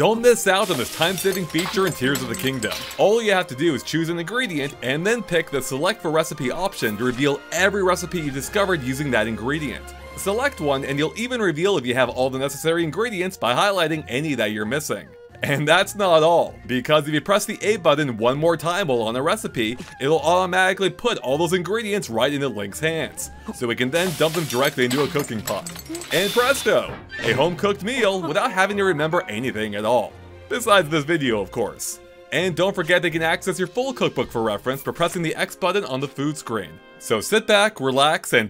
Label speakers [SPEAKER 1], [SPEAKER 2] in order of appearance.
[SPEAKER 1] Don't miss out on this time-saving feature in Tears of the Kingdom. All you have to do is choose an ingredient and then pick the Select for Recipe option to reveal every recipe you discovered using that ingredient. Select one and you'll even reveal if you have all the necessary ingredients by highlighting any that you're missing. And that's not all, because if you press the A button one more time while on a recipe, it'll automatically put all those ingredients right into Link's hands, so we can then dump them directly into a cooking pot. And presto! A home-cooked meal without having to remember anything at all. Besides this video, of course. And don't forget they can access your full cookbook for reference by pressing the X button on the food screen. So sit back, relax, and